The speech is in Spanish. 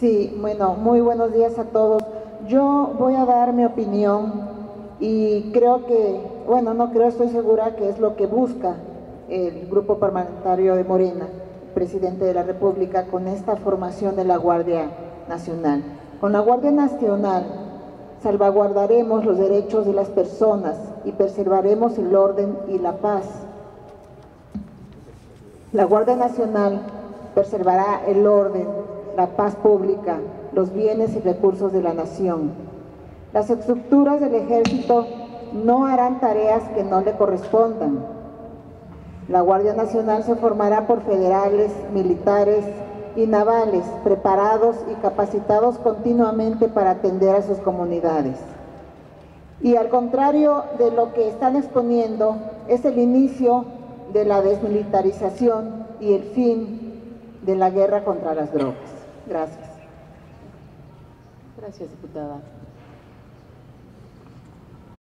Sí, bueno, muy buenos días a todos. Yo voy a dar mi opinión y creo que, bueno, no creo, estoy segura que es lo que busca el grupo parlamentario de Morena, presidente de la República, con esta formación de la Guardia Nacional. Con la Guardia Nacional salvaguardaremos los derechos de las personas y preservaremos el orden y la paz. La Guardia Nacional preservará el orden, la paz pública, los bienes y recursos de la nación. Las estructuras del ejército no harán tareas que no le correspondan. La Guardia Nacional se formará por federales, militares y navales preparados y capacitados continuamente para atender a sus comunidades. Y al contrario de lo que están exponiendo, es el inicio de la desmilitarización y el fin de la guerra contra las drogas. Gracias. Gracias, diputada.